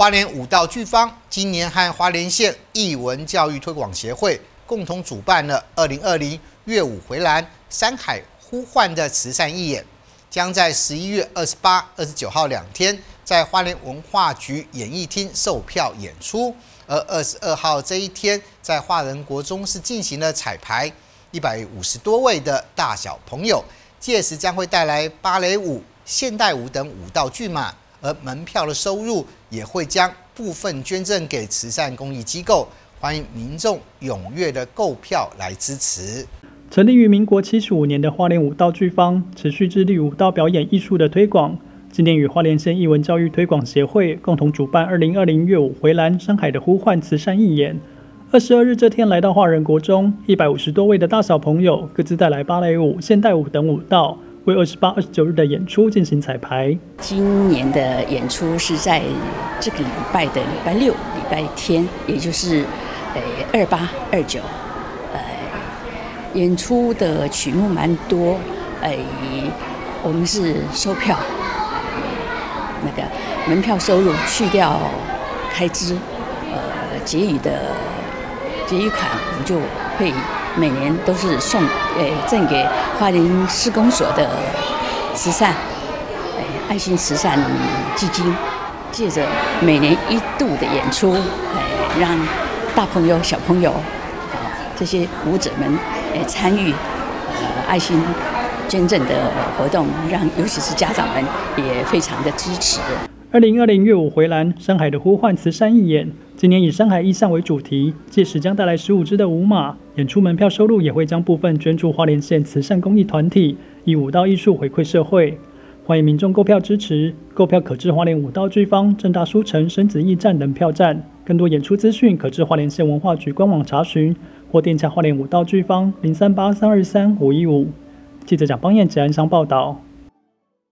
花莲舞道剧坊今年和花莲县艺文教育推广协会共同主办了二零二零乐舞回蓝山海呼唤的慈善义演，将在十一月二十八、二十九号两天在花莲文化局演艺厅售票演出，而二十二号这一天在华人国中是进行了彩排，一百五十多位的大小朋友，届时将会带来芭蕾舞、现代舞等舞蹈剧码。而门票的收入也会将部分捐赠给慈善公益机构，欢迎民众踊跃的购票来支持。成立于民国七十五年的花莲舞道剧坊，持续致力舞蹈表演艺术的推广。今年与花莲县艺文教育推广协会共同主办二零二零乐舞回蓝山海的呼唤慈善义演。二十二日这天来到华人国中，一百五十多位的大小朋友各自带来芭蕾舞、现代舞等舞蹈。为二十八、二十九日的演出进行彩排。今年的演出是在这个礼拜的礼拜六、礼拜天，也就是呃二八、二九。呃，演出的曲目蛮多。呃，我们是收票，那个门票收入去掉开支，呃，结余的结余款，我们就会。每年都是送，诶，赠给花莲施工所的慈善，诶，爱心慈善基金，借着每年一度的演出，诶，让大朋友、小朋友，啊，这些舞者们，诶，参与，呃，爱心捐赠的活动，让尤其是家长们也非常的支持。二零二零乐舞回蓝山海的呼唤慈善义演，今年以山海意象为主题，届时将带来十五支的舞马，演出门票收入也会将部分捐助花莲县慈善公益团体，以舞蹈艺术回馈社会。欢迎民众购票支持，购票可至花莲舞蹈剧方、正大书城、生子驿站等票站。更多演出资讯可至花莲县文化局官网查询，或电洽花莲舞蹈剧方零三八三二三五一五。记者蒋邦彦、吉安商报道。